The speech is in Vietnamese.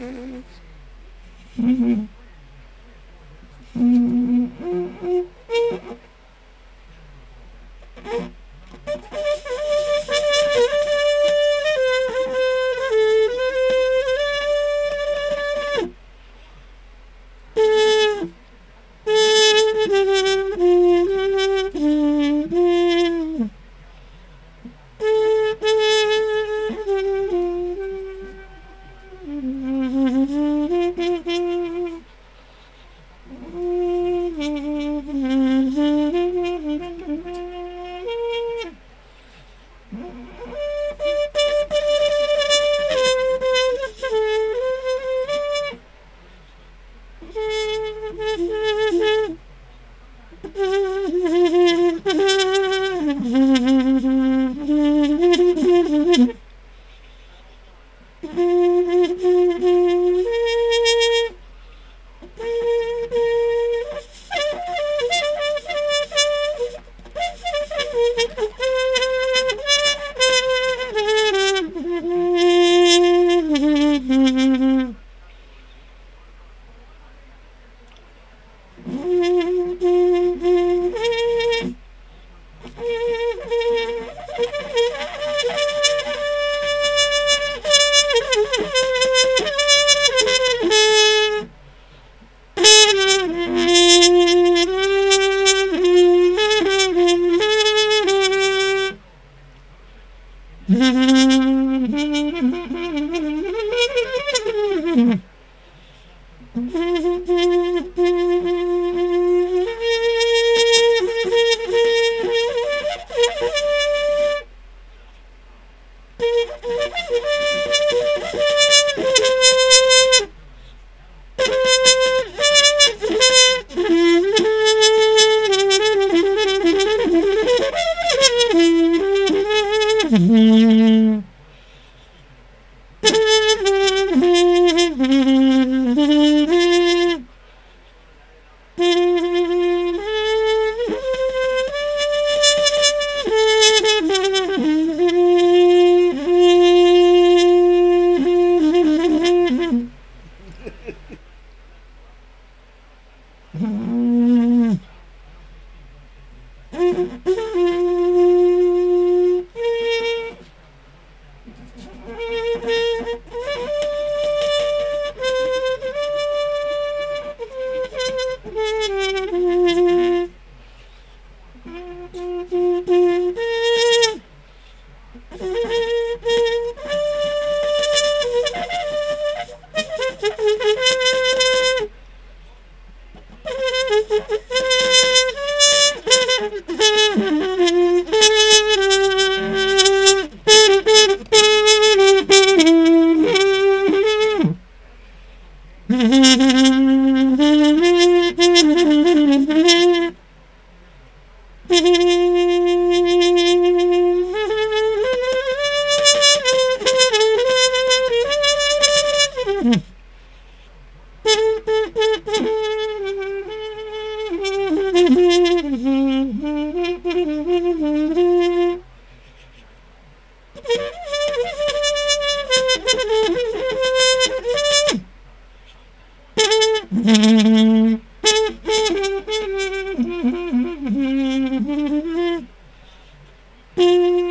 Mm-hmm. Mm-hmm. Mm-hmm. Mm-hmm.